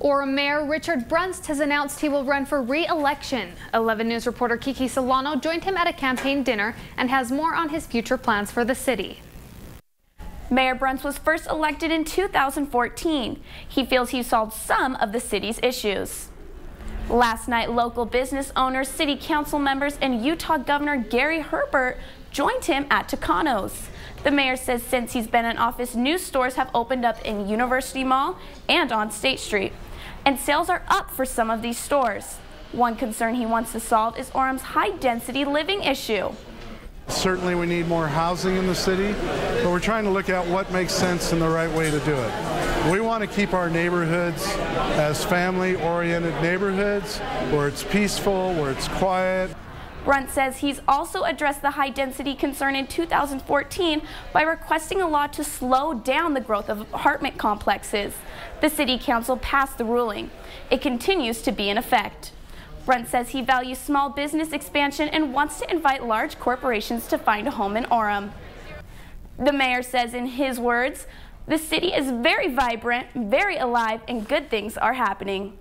Orem Mayor Richard Brunst has announced he will run for re-election. 11 News reporter Kiki Solano joined him at a campaign dinner and has more on his future plans for the city. Mayor Brunst was first elected in 2014. He feels he solved some of the city's issues. Last night, local business owners, city council members, and Utah Governor Gary Herbert joined him at Tucanos. The mayor says since he's been in office, new stores have opened up in University Mall and on State Street. And sales are up for some of these stores. One concern he wants to solve is Orem's high density living issue. Certainly we need more housing in the city, but we're trying to look at what makes sense and the right way to do it. We want to keep our neighborhoods as family-oriented neighborhoods where it's peaceful, where it's quiet. Brunst says he's also addressed the high density concern in 2014 by requesting a law to slow down the growth of apartment complexes. The city council passed the ruling. It continues to be in effect. Brunst says he values small business expansion and wants to invite large corporations to find a home in Orem. The mayor says in his words, the city is very vibrant, very alive, and good things are happening.